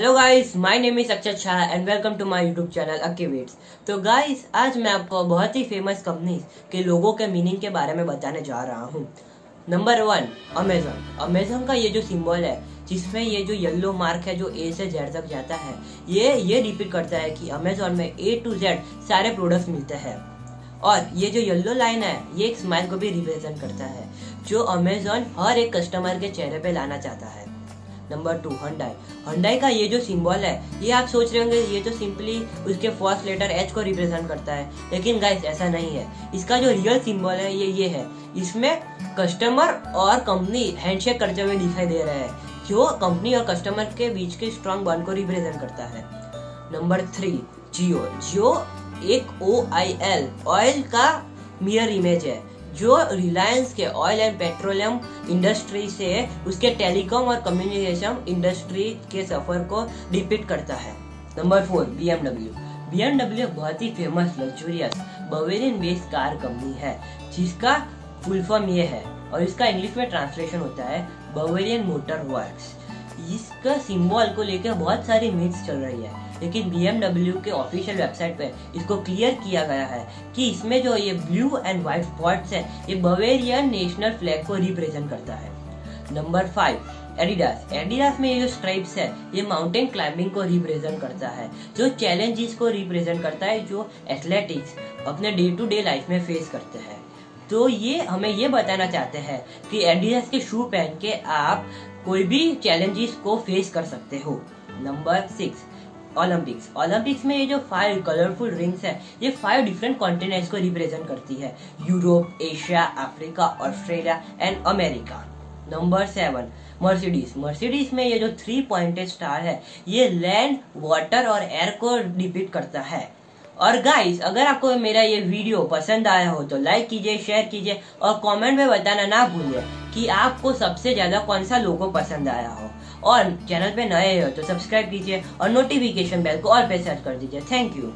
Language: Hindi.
Hello guys my name is Akshat Shah and welcome to my YouTube channel अके वेट्स तो गाइस आज मैं आपको बहुत ही फ़ेमस कंपनीज़ के लोगों के मीनिंग के बारे में बताने जा रहा हूँ। नंबर वन अमेजोन अमेजोन का ये जो सिंबल है, जिसमें ये जो येलो मार्क है, जो ए से जेड तक जाता है, ये ये रिपीट करता है कि अमेजोन में ए टू जेड सारे प्रोडक्ट्स मिलते हैं। और ये जो येलो लाइन है, ये एक स्माइल को भी रिप्रेजेंट करता है, जो अमेजोन हर एक कस्टमर के चेहरे पे लाना चाहता है। नंबर टू हंडाई हंडाई का ये जो सिंबल है, ये आप सोच रहे होंगे, ये तो सिंपली उसके फ़र्स्ट लेटर एच को रिप्रेजेंट करता है। लेकिन गाइस ऐसा नहीं है। इसका जो रियल सिंबल है, ये ये है। इसमें कस्टमर और कंपनी हैंडशेक करते हुए दिखाई दे रहे हैं, जो कंपनी और कस्टमर के बीच के स्ट्रॉन्ग बॉन्ड को रिप्रेजेंट करता है। नंबर थ्री जियो जियो एक ओ आई एल ऑयल का मिरर इमेज है। जो रिलायंस के ऑयल एंड पेट्रोलियम इंडस्ट्री से उसके टेलीकॉम और कम्युनिकेशन इंडस्ट्री के सफ़र को डिपिट करता है। Number four B MW B MW बहुत ही famous luxurious Bavarian based car company है, जिसका फुल फॉर्म ये है और इसका इंग्लिश में ट्रांसलेशन होता है बवेरियन मोटर वर्क्स इसका सिंबल को लेकर बहुत सारी मिथ्स चल रही है। लेकिन बी के ऑफिशियल वेबसाइट पे इसको क्लियर किया गया है कि इसमें जो ये ब्लू एंड व्हाइट स्पॉट्स है, ये बवेरियन नेशनल फ्लैग को रिप्रेजेंट करता है। नंबर फाइव एडिडास एडिडास में ये जो स्ट्राइप्स है, ये माउंटेन क्लाइंबिंग को रिप्रेजेंट करता है। जो चैलेंजेस को रिप्रेजेंट करता है, जो एथलेटिक्स अपने डे टू डे लाइफ में फेस करते हैं। तो ये हमें ये बताना चाहते हैं कि एडिडास के शू पहन के आप कोई भी चैलेंजेस को फेस कर सकते हो। नंबर सिक्स ओलंपिक्स ओलंपिक्स में ये जो फाइव कलरफुल रिंग्स है, ये फाइव डिफरेंट कॉन्टिनेंट्स को रिप्रेजेंट करती है। Europe Asia Africa Australia and America number seven Mercedes Mercedes में ये जो थ्री पॉइंटेड स्टार है, ये लैंड वाटर और एयर को डिपिट करता है। और गाइस अगर आपको मेरा ये वीडियो पसंद आया हो तो लाइक कीजिए शेयर कीजिए और कमेंट में बताना ना भूलिए कि आपको सबसे ज़्यादा कौन सा लोगो पसंद आया हो। और चैनल पे नए हो तो सब्सक्राइब कीजिए और नोटिफिकेशन बेल को और पे सेट कर दीजिए। Thank you